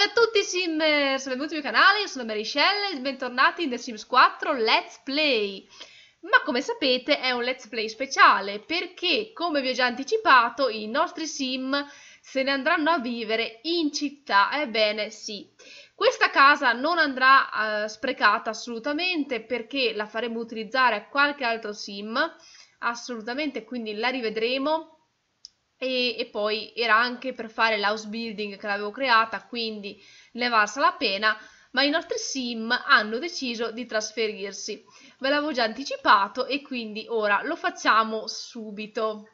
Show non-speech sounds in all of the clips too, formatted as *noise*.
Salve a tutti Simmers, benvenuti al mio canale, io sono Mary Shelley e bentornati in The Sims 4 Let's Play. Ma come sapete è un Let's Play speciale perché, come vi ho già anticipato, i nostri sim se ne andranno a vivere in città. Ebbene sì, questa casa non andrà uh, sprecata assolutamente perché la faremo utilizzare a qualche altro sim, assolutamente, quindi la rivedremo e, e, poi era anche per fare l'house building che l'avevo creata, quindi ne valsa la pena, ma i nostri sim hanno deciso di trasferirsi. Ve l'avevo già anticipato e quindi ora lo facciamo subito.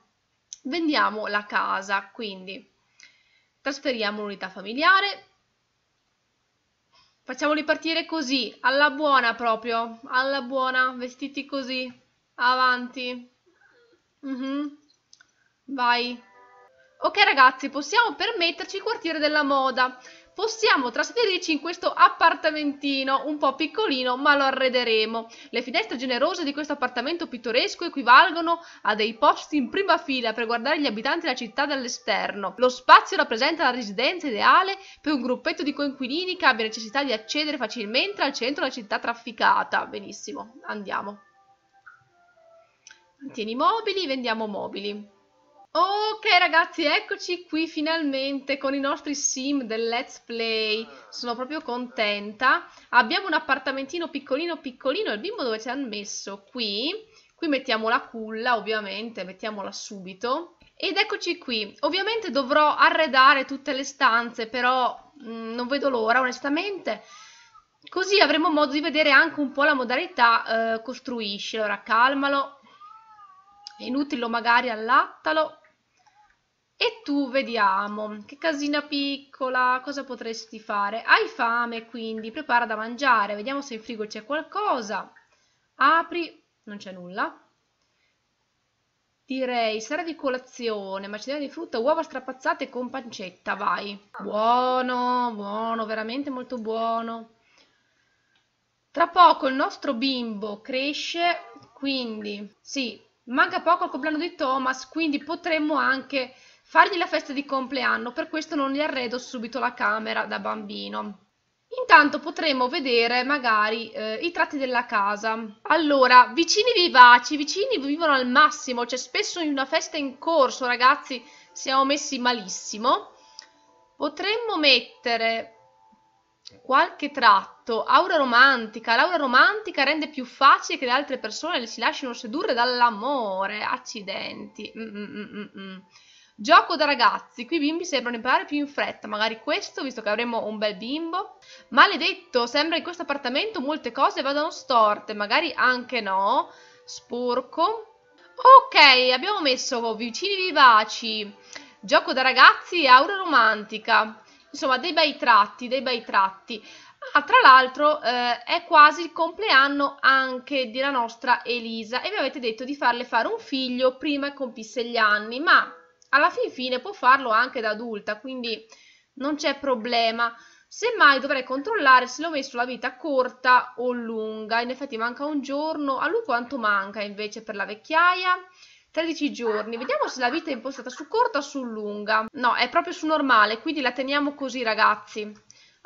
Vendiamo la casa, quindi trasferiamo l'unità familiare. Facciamoli partire così, alla buona proprio, alla buona, vestiti così, avanti. Mm -hmm. Vai. Ok ragazzi, possiamo permetterci il quartiere della moda. Possiamo trasferirci in questo appartamentino un po' piccolino, ma lo arrederemo. Le finestre generose di questo appartamento pittoresco equivalgono a dei posti in prima fila per guardare gli abitanti della città dall'esterno. Lo spazio rappresenta la residenza ideale per un gruppetto di coinquilini che abbia necessità di accedere facilmente al centro della città trafficata. Benissimo, andiamo. Mantieni mobili, vendiamo mobili. Ok ragazzi, eccoci qui finalmente con i nostri sim del Let's Play. Sono proprio contenta. Abbiamo un appartamentino piccolino piccolino. Il bimbo dove ci hanno messo? Qui. Qui mettiamo la culla, ovviamente, mettiamola subito. Ed eccoci qui. Ovviamente dovrò arredare tutte le stanze, però mh, mm, non vedo l'ora, onestamente. Così avremo modo di vedere anche un po' la modalità eh, costruisci. Allora, calmalo. È inutile magari allattalo e tu vediamo, che casina piccola, cosa potresti fare? Hai fame quindi, prepara da mangiare, vediamo se in frigo c'è qualcosa. Apri, non c'è nulla. Direi sera di colazione, macedonia di frutta, uova strapazzate con pancetta, vai. Buono, buono, veramente molto buono. Tra poco il nostro bimbo cresce, quindi sì, manca poco al compleanno di Thomas, quindi potremmo anche fargli la festa di compleanno, per questo non gli arredo subito la camera da bambino. Intanto potremo vedere magari eh, i tratti della casa. Allora, vicini vivaci, vicini vivono al massimo, c'è spesso una festa in corso, ragazzi, siamo messi malissimo. Potremmo mettere qualche tratto, aura romantica. L'aura romantica rende più facile che le altre persone si lasciano sedurre dall'amore. Accidenti. Mm -mm -mm, mm, mm. Gioco da ragazzi, qui i bimbi sembrano imparare più in fretta, magari questo, visto che avremo un bel bimbo. Maledetto, sembra in questo appartamento molte cose vadano storte, magari anche no. Sporco. Ok, abbiamo messo vicini vivaci, gioco da ragazzi e aura romantica. Insomma, dei bei tratti, dei bei tratti. Ah, tra l'altro eh, è quasi il compleanno anche della nostra Elisa e vi avete detto di farle fare un figlio prima che compisse gli anni, ma alla fin fine può farlo anche da adulta, quindi non c'è problema. Semmai dovrei controllare se l'ho messo la vita corta o lunga. In effetti manca un giorno. A lui quanto manca invece per la vecchiaia? 13 giorni. Vediamo se la vita è impostata su corta o su lunga. No, è proprio su normale, quindi la teniamo così ragazzi.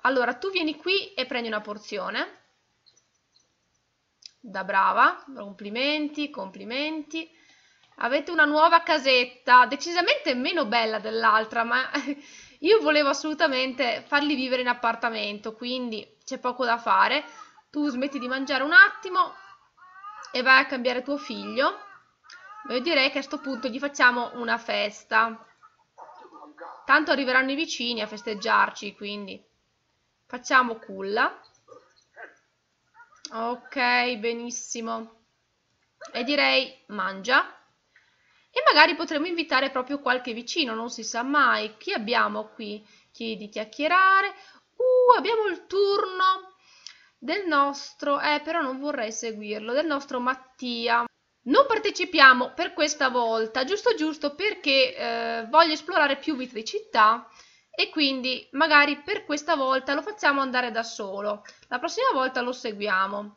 Allora, tu vieni qui e prendi una porzione. Da brava, complimenti, complimenti. Avete una nuova casetta, decisamente meno bella dell'altra, ma *laughs* io volevo assolutamente farli vivere in appartamento, quindi c'è poco da fare. Tu smetti di mangiare un attimo e vai a cambiare tuo figlio. Io direi che a questo punto gli facciamo una festa. Tanto arriveranno i vicini a festeggiarci, quindi facciamo culla. Ok, benissimo. E direi mangia. E magari potremmo invitare proprio qualche vicino, non si sa mai. Chi abbiamo qui? Chiedi chiacchierare. Uh, abbiamo il turno del nostro, eh, però non vorrei seguirlo, del nostro Mattia. Non partecipiamo per questa volta, giusto giusto perché eh, voglio esplorare più vite di città e quindi magari per questa volta lo facciamo andare da solo. La prossima volta lo seguiamo.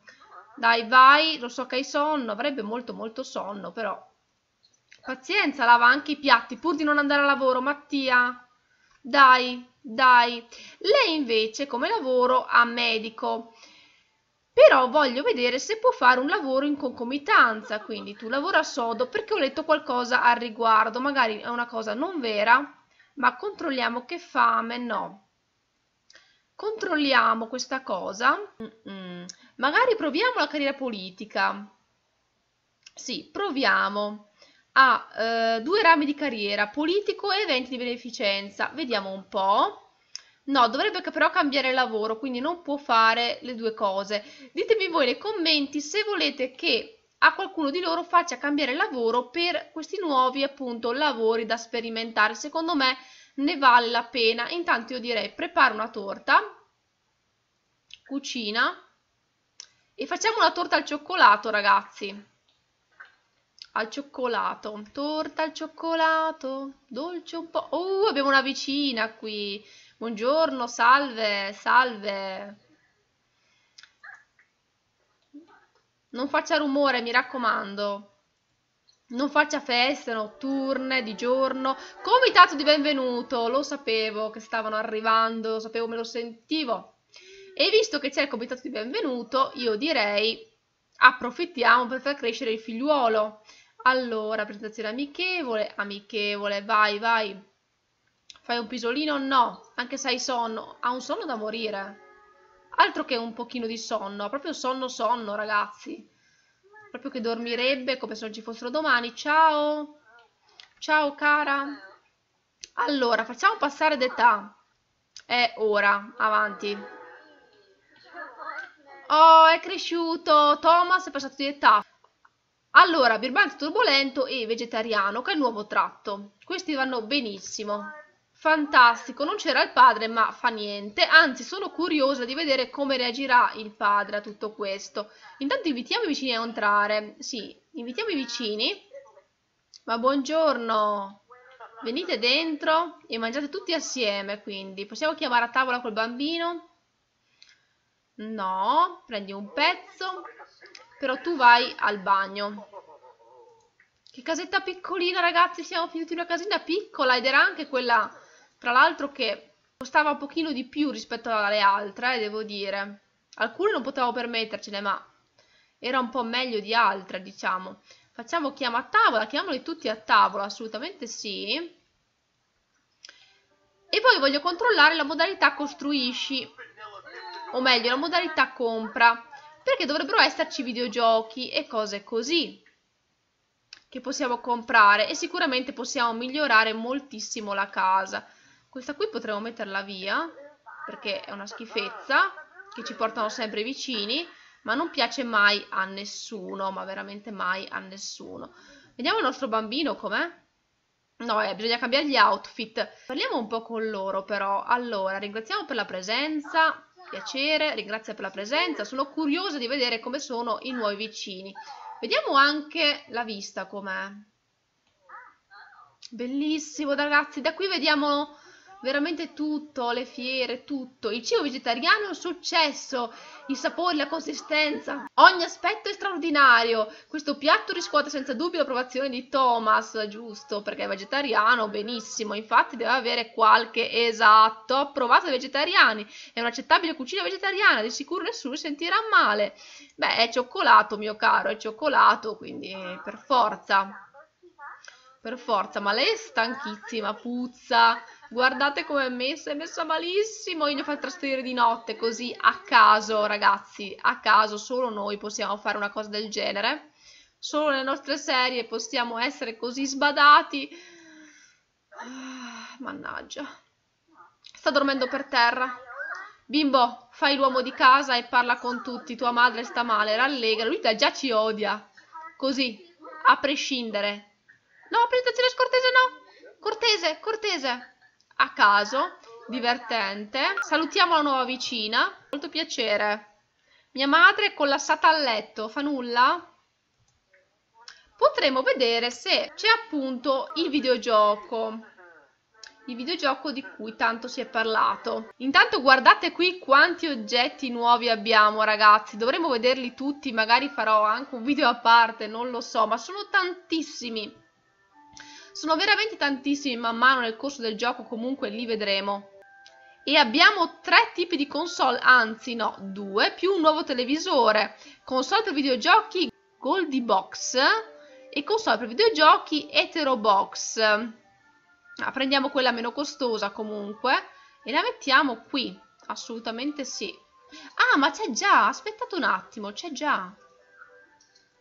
Dai, vai, lo so che hai sonno, avrebbe molto molto sonno, però Pazienza, lava anche i piatti, pur di non andare a lavoro, Mattia. Dai, dai. Lei invece come lavoro ha medico. Però voglio vedere se può fare un lavoro in concomitanza, quindi tu lavora sodo perché ho letto qualcosa al riguardo, magari è una cosa non vera, ma controlliamo che fame, no. Controlliamo questa cosa, mm -mm. magari proviamo la carriera politica. Sì, proviamo. Ha eh, due rami di carriera, politico e eventi di beneficenza. Vediamo un po'. No, dovrebbe però cambiare lavoro, quindi non può fare le due cose. Ditemi voi nei commenti se volete che a qualcuno di loro faccia cambiare lavoro per questi nuovi appunto lavori da sperimentare. Secondo me ne vale la pena. Intanto io direi prepara una torta, cucina e facciamo una torta al cioccolato ragazzi. Al cioccolato, torta al cioccolato, dolce un po'. Oh, abbiamo una vicina qui. Buongiorno, salve, salve. Non faccia rumore, mi raccomando. Non faccia feste notturne, di giorno. Comitato di benvenuto, lo sapevo che stavano arrivando, lo sapevo, me lo sentivo. E visto che c'è il comitato di benvenuto, io direi approfittiamo per far crescere il figliuolo. Allora, presentazione amichevole, amichevole, vai, vai. Fai un pisolino? No, anche se hai sonno. Ha un sonno da morire. Altro che un pochino di sonno, proprio sonno sonno, ragazzi. Proprio che dormirebbe come se non ci fossero domani. Ciao! Ciao, cara! Allora, facciamo passare d'età. È ora, avanti. Oh, è cresciuto! Thomas è passato di età. Allora, birbante turbolento e vegetariano, che è il nuovo tratto. Questi vanno benissimo. Fantastico, non c'era il padre, ma fa niente. Anzi, sono curiosa di vedere come reagirà il padre a tutto questo. Intanto invitiamo i vicini a entrare. Sì, invitiamo i vicini. Ma buongiorno. Venite dentro e mangiate tutti assieme, quindi. Possiamo chiamare a tavola col bambino? No, prendi un pezzo. Però tu vai al bagno. Che casetta piccolina, ragazzi. Siamo finiti in una casina piccola ed era anche quella tra l'altro che costava un pochino di più rispetto alle altre, eh, devo dire. Alcune non potevo permettercene, ma era un po' meglio di altre, diciamo. Facciamo chiama a tavola, chiamoli tutti a tavola, assolutamente sì. E poi voglio controllare la modalità costruisci, o meglio, la modalità compra, perché dovrebbero esserci videogiochi e cose così che possiamo comprare e sicuramente possiamo migliorare moltissimo la casa. Questa qui potremmo metterla via, perché è una schifezza, che ci portano sempre vicini, ma non piace mai a nessuno, ma veramente mai a nessuno. Vediamo il nostro bambino com'è. No, eh, bisogna cambiare gli outfit. Parliamo un po' con loro però. Allora, ringraziamo per la presenza, piacere, ringrazio per la presenza. Sono curiosa di vedere come sono i nuovi vicini. Vediamo anche la vista com'è. Bellissimo ragazzi, da qui vediamo veramente tutto, le fiere, tutto. Il cibo vegetariano è un successo, i sapori, la consistenza, ogni aspetto è straordinario. Questo piatto riscuote senza dubbio l'approvazione di Thomas, giusto, perché è vegetariano, benissimo. Infatti deve avere qualche esatto, approvato dai vegetariani. È un'accettabile cucina vegetariana, di sicuro nessuno sentirà male. Beh, è cioccolato, mio caro, è cioccolato, quindi per forza. Per forza, ma lei è stanchissima, puzza Guardate come è messa, è messa malissimo. Io gli ho fatto trasferire di notte così a caso, ragazzi, a caso, solo noi possiamo fare una cosa del genere. Solo nelle nostre serie possiamo essere così sbadati. Ah, mannaggia. Sta dormendo per terra. Bimbo, fai l'uomo di casa e parla con tutti. Tua madre sta male, rallegra. Lui già ci odia. Così, a prescindere. No, presentazione scortese no. Cortese, cortese a caso, divertente. Salutiamo la nuova vicina, molto piacere. Mia madre è collassata a letto, fa nulla? Potremo vedere se c'è appunto il videogioco il videogioco di cui tanto si è parlato. Intanto guardate qui quanti oggetti nuovi abbiamo ragazzi, dovremmo vederli tutti, magari farò anche un video a parte, non lo so, ma sono tantissimi. Sono veramente tantissimi man mano nel corso del gioco, comunque li vedremo. E abbiamo tre tipi di console, anzi no, due, più un nuovo televisore. Console per videogiochi Goldie Box e console per videogiochi Hetero Box. Ah, prendiamo quella meno costosa comunque e la mettiamo qui. Assolutamente sì. Ah, ma c'è già, aspettate un attimo, c'è già.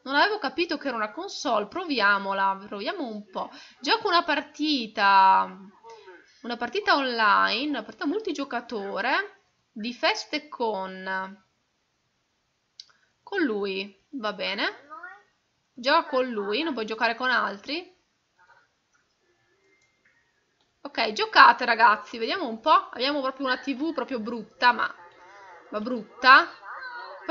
Non avevo capito che era una console, proviamola, proviamo un po'. Gioco una partita, una partita online, una partita multigiocatore di feste con, con lui, va bene. Gioca con lui, non puoi giocare con altri. Ok, giocate ragazzi, vediamo un po'. Abbiamo proprio una tv proprio brutta, ma, ma brutta.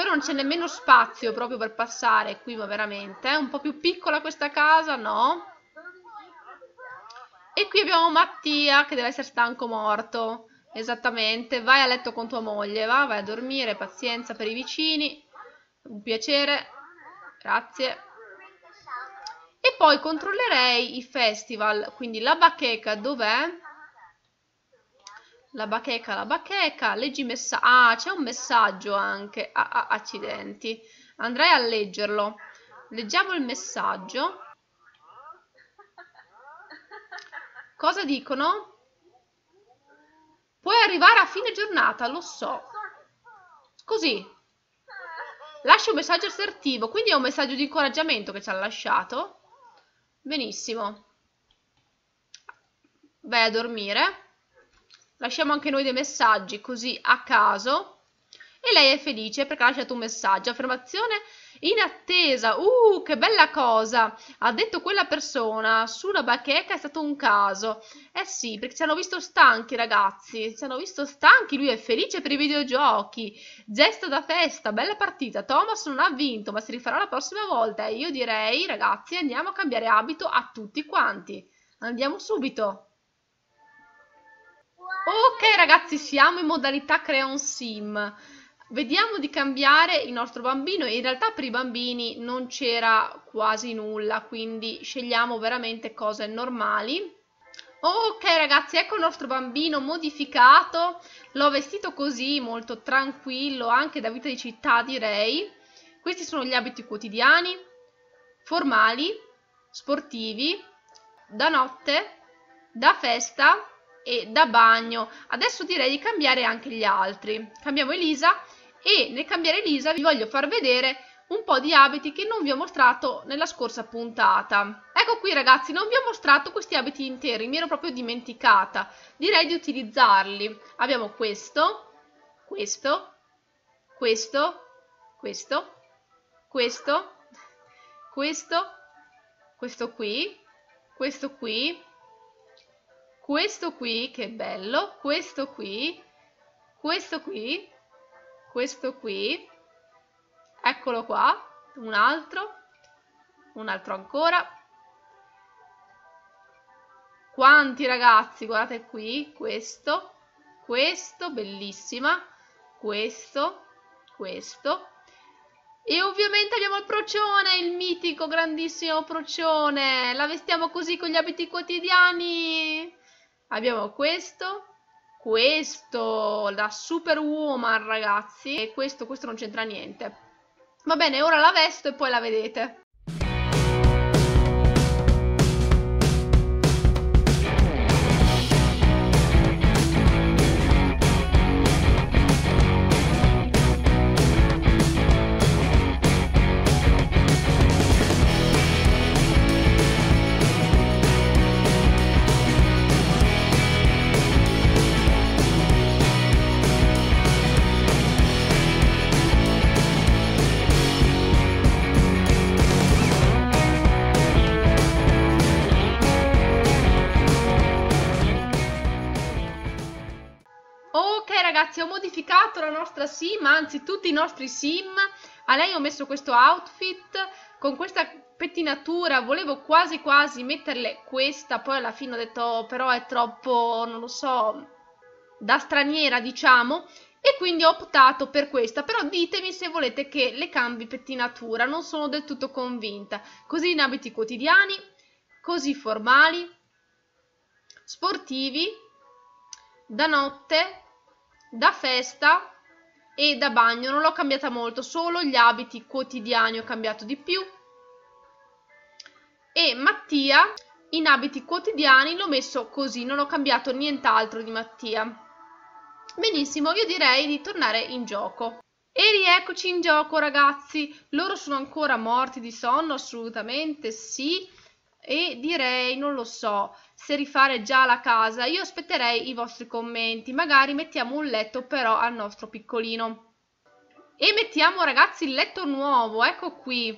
Poi non c'è nemmeno spazio proprio per passare qui, ma veramente. È un po' più piccola questa casa, no? E qui abbiamo Mattia che deve essere stanco morto. Esattamente, vai a letto con tua moglie, va, vai a dormire, pazienza per i vicini. Un piacere. Grazie. E poi controllerei i festival, quindi la bacheca dov'è? La bacheca, la bacheca, leggi messaggio. Ah, c'è un messaggio anche. Ah, ah, accidenti. Andrei a leggerlo. Leggiamo il messaggio. Cosa dicono? Puoi arrivare a fine giornata, lo so. Così. Lascia un messaggio assertivo, quindi è un messaggio di incoraggiamento che ci ha lasciato. Benissimo. Vai a dormire. Lasciamo anche noi dei messaggi così a caso. E lei è felice perché ha lasciato un messaggio. Affermazione in attesa. Uh, che bella cosa. Ha detto quella persona sulla bacheca è stato un caso. Eh sì, perché ci hanno visto stanchi ragazzi. Ci hanno visto stanchi. Lui è felice per i videogiochi. Gesto da festa. Bella partita. Thomas non ha vinto, ma si rifarà la prossima volta. E io direi, ragazzi, andiamo a cambiare abito a tutti quanti. Andiamo subito. Ok ragazzi, siamo in modalità Creon Sim. Vediamo di cambiare il nostro bambino. In realtà per i bambini non c'era quasi nulla, quindi scegliamo veramente cose normali. Ok ragazzi, ecco il nostro bambino modificato. L'ho vestito così, molto tranquillo, anche da vita di città direi. Questi sono gli abiti quotidiani, formali, sportivi, da notte, da festa e da bagno. Adesso direi di cambiare anche gli altri. Cambiamo Elisa e nel cambiare Elisa vi voglio far vedere un po' di abiti che non vi ho mostrato nella scorsa puntata. Ecco qui ragazzi, non vi ho mostrato questi abiti interi, mi ero proprio dimenticata. Direi di utilizzarli. Abbiamo questo, questo, questo, questo, questo, questo, questo qui, questo qui, questo qui, che bello, questo qui, questo qui, questo qui, eccolo qua, un altro, un altro ancora. Quanti ragazzi, guardate qui, questo, questo, bellissima, questo, questo. E ovviamente abbiamo il procione, il mitico, grandissimo procione. La vestiamo così con gli abiti quotidiani. Abbiamo questo, questo, la Superwoman, ragazzi. E questo, questo non c'entra niente. Va bene, ora la vesto e poi la vedete. Modificato la nostra sim, anzi tutti i nostri sim. A lei ho messo questo outfit con questa pettinatura, volevo quasi quasi metterle questa, poi alla fine ho detto oh, però è troppo, non lo so, da straniera diciamo. E quindi ho optato per questa, però ditemi se volete che le cambi pettinatura, non sono del tutto convinta. Così in abiti quotidiani, così formali, sportivi, da notte, da festa e da bagno. Non l'ho cambiata molto, solo gli abiti quotidiani ho cambiato di più. E Mattia in abiti quotidiani l'ho messo così, non ho cambiato nient'altro di Mattia. Benissimo, io direi di tornare in gioco. E rieccoci in gioco ragazzi, loro sono ancora morti di sonno? Assolutamente sì, e direi, non lo so, se rifare già la casa, io aspetterei i vostri commenti, magari mettiamo un letto però al nostro piccolino. E mettiamo ragazzi il letto nuovo, ecco qui.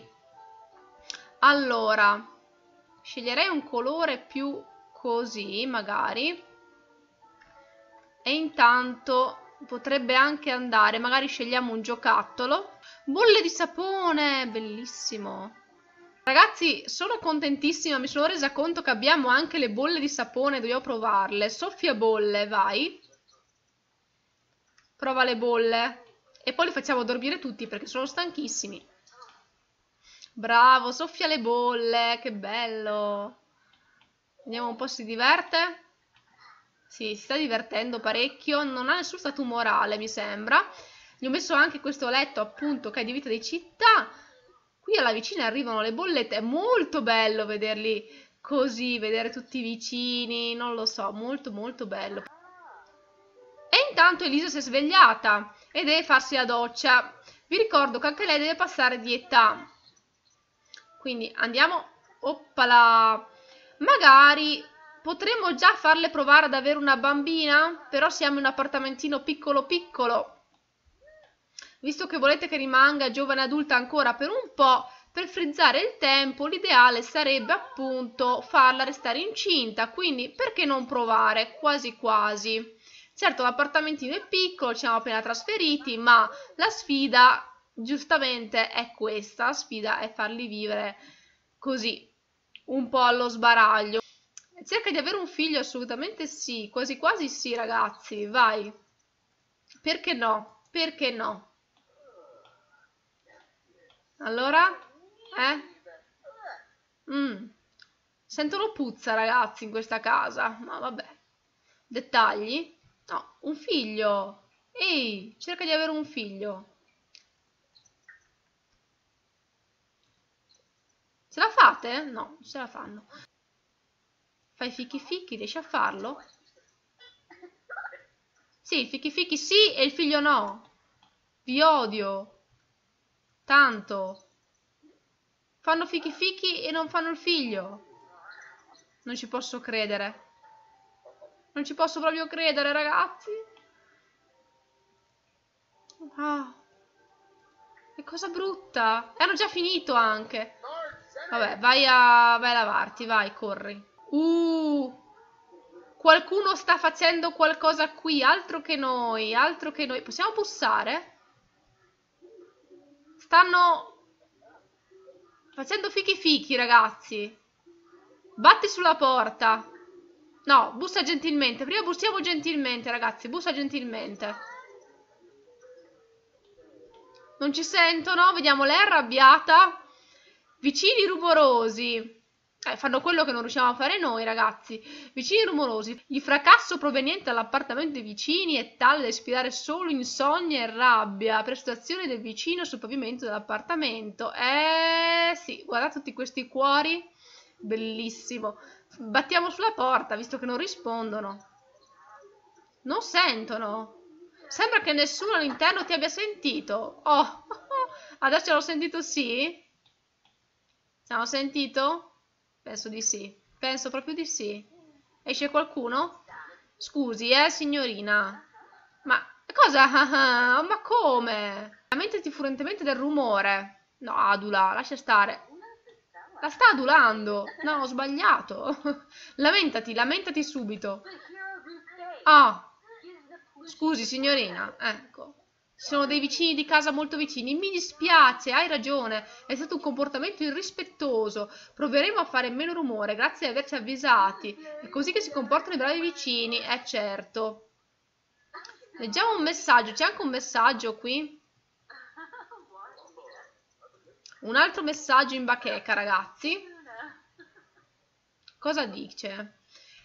Allora, sceglierei un colore più così magari. E intanto potrebbe anche andare. Magari scegliamo un giocattolo. Bolle di sapone bellissimo ragazzi sono contentissima mi sono resa conto che abbiamo anche le bolle di sapone dobbiamo provarle. Soffia bolle vai. Prova le bolle. E poi li facciamo dormire tutti perché sono stanchissimi. Bravo soffia le bolle che bello. Vediamo un po' si diverte? Sì, si sta divertendo parecchio, non ha nessun stato morale, mi sembra. Gli ho messo anche questo letto, appunto, che è di vita di città. Qui alla vicina arrivano le bollette, è molto bello vederli così, vedere tutti vicini, non lo so, molto molto bello. E intanto Elisa si è svegliata e deve farsi la doccia. Vi ricordo che anche lei deve passare di età. Quindi andiamo, oppala, magari Potremmo già farle provare ad avere una bambina? Però siamo in un appartamentino piccolo piccolo. Visto che volete che rimanga giovane adulta ancora per un po', per frizzare il tempo, l'ideale sarebbe appunto farla restare incinta, quindi perché non provare? Quasi quasi. Certo, l'appartamentino è piccolo, ci siamo appena trasferiti, ma la sfida giustamente è questa, la sfida è farli vivere così, un po' allo sbaraglio. Cerca di avere un figlio? Assolutamente sì, quasi quasi sì ragazzi, vai. Perché no? Perché no? Allora? Eh? Mm. Sentono puzza ragazzi in questa casa, ma vabbè. Dettagli? No, un figlio. Ehi, cerca di avere un figlio. Ce la fate? No, non ce la fanno. Fai fichi fichi, riesci a farlo? Sì, fichi fichi sì e il figlio no. Vi odio. Tanto. Fanno fichi fichi e non fanno il figlio. Non ci posso credere. Non ci posso proprio credere, ragazzi. Ah. Che cosa brutta. Hanno già finito anche. Vabbè, vai a, vai a lavarti, vai, corri. Uh, qualcuno sta facendo qualcosa qui, altro che noi, altro che noi. Possiamo bussare? Stanno facendo fichi fichi, ragazzi. Batti sulla porta. No, bussa gentilmente. Prima bussiamo gentilmente, ragazzi. Bussa gentilmente. Non ci sentono? Vediamo, lei è arrabbiata. Vicini rumorosi. Eh, fanno quello che non riusciamo a fare noi, ragazzi. Vicini rumorosi. Il fracasso proveniente dall'appartamento dei vicini è tale da ispirare solo insonnia e rabbia per situazione del vicino sul pavimento dell'appartamento. Eh sì, guardate tutti questi cuori. Bellissimo. Battiamo sulla porta, visto che non rispondono. Non sentono. Sembra che nessuno all'interno ti abbia sentito. Oh, *laughs* adesso l'ho sentito sì? Hanno sentito? Penso di sì. Penso proprio di sì. Esce qualcuno? Scusi, eh, signorina. Ma cosa? *laughs* Ma come? Lamentati furrentemente del rumore. No, adula, lascia stare. La sta adulando. No, ho sbagliato. *laughs* lamentati, lamentati subito. Ah. Scusi, signorina. Ecco sono dei vicini di casa molto vicini. Mi dispiace, hai ragione, è stato un comportamento irrispettoso. Proveremo a fare meno rumore, grazie di averci avvisati. È così che si comportano i bravi vicini, è certo. Leggiamo un messaggio, c'è anche un messaggio qui. Un altro messaggio in bacheca, ragazzi. Cosa dice?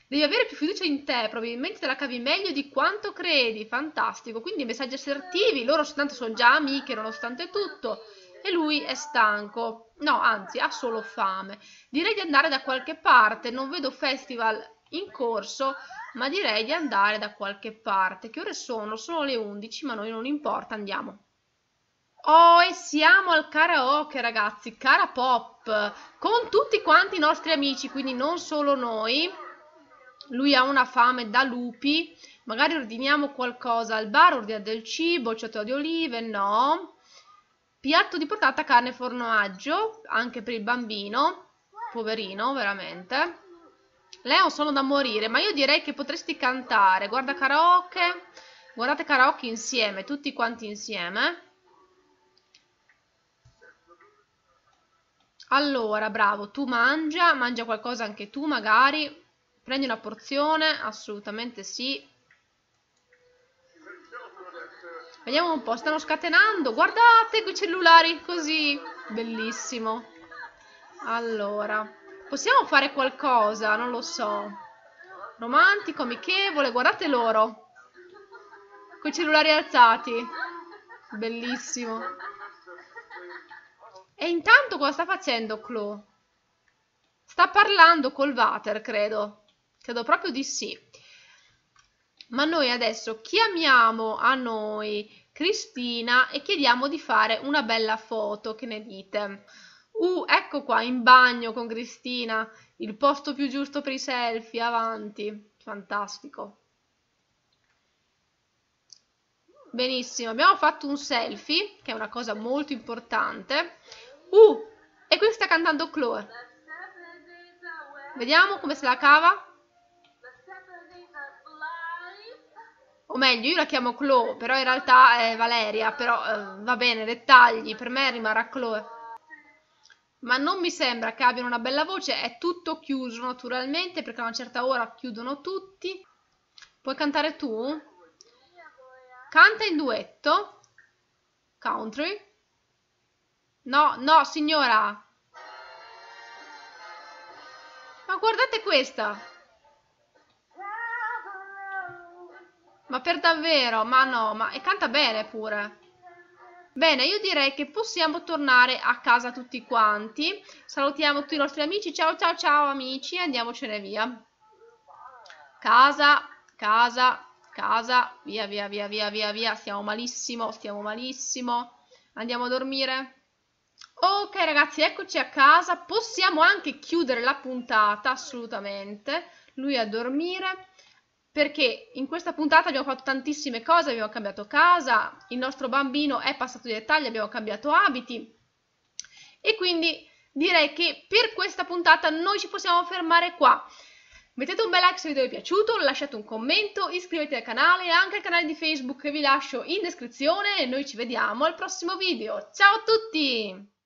Devi avere più fiducia in te, probabilmente te la cavi meglio di quanto credi. Fantastico. Quindi messaggi assertivi, loro soltanto sono già amiche nonostante tutto. E lui è stanco. No, anzi, ha solo fame. Direi di andare da qualche parte. Non vedo festival in corso, ma direi di andare da qualche parte. Che ore sono? Sono le 11, ma noi non importa, andiamo. Oh, e siamo al karaoke, ragazzi, cara pop, con tutti quanti i nostri amici, quindi non solo noi. Lui ha una fame da lupi. Magari ordiniamo qualcosa al bar, ordina del cibo, ciotto di olive, no. Piatto di portata carne e formaggio, anche per il bambino, poverino, veramente. Un sonno da morire, ma io direi che potresti cantare. Guarda karaoke, guardate karaoke insieme, tutti quanti insieme. Allora, bravo, tu mangia, mangia qualcosa anche tu magari. Prendi una porzione, assolutamente sì. Vediamo un po', stanno scatenando. Guardate quei cellulari così. Bellissimo. Allora, possiamo fare qualcosa? Non lo so. Romantico, amichevole, guardate loro. Con i cellulari alzati. Bellissimo. E intanto cosa sta facendo Chloe? Sta parlando col Vater, credo. Credo proprio di sì. Ma noi adesso chiamiamo a noi Cristina e chiediamo di fare una bella foto. Che ne dite? Uh, ecco qua, in bagno con Cristina. Il posto più giusto per i selfie. Avanti. Fantastico. Benissimo, abbiamo fatto un selfie, che è una cosa molto importante. Uh, e qui sta cantando Chloe. Vediamo come se la cava. O meglio, io la chiamo Chloe, però in realtà è Valeria, però eh, va bene, dettagli, per me rimarrà Chloe. Ma non mi sembra che abbiano una bella voce, è tutto chiuso naturalmente, perché a una certa ora chiudono tutti. Puoi cantare tu? Canta in duetto. Country. No, no, signora. Ma guardate questa. Ma per davvero? Ma no, ma e canta bene pure. Bene, io direi che possiamo tornare a casa tutti quanti. Salutiamo tutti i nostri amici. Ciao, ciao, ciao amici. Andiamocene via. Casa, casa, casa. Via, via, via, via, via, via. Stiamo malissimo, stiamo malissimo. Andiamo a dormire. Ok ragazzi, eccoci a casa, possiamo anche chiudere la puntata, assolutamente, lui a dormire, perché in questa puntata abbiamo fatto tantissime cose, abbiamo cambiato casa, il nostro bambino è passato di dettagli, abbiamo cambiato abiti, e quindi direi che per questa puntata noi ci possiamo fermare qua. Mettete un bel like se il video vi è piaciuto, lasciate un commento, iscrivetevi al canale e anche al canale di Facebook che vi lascio in descrizione e noi ci vediamo al prossimo video. Ciao a tutti!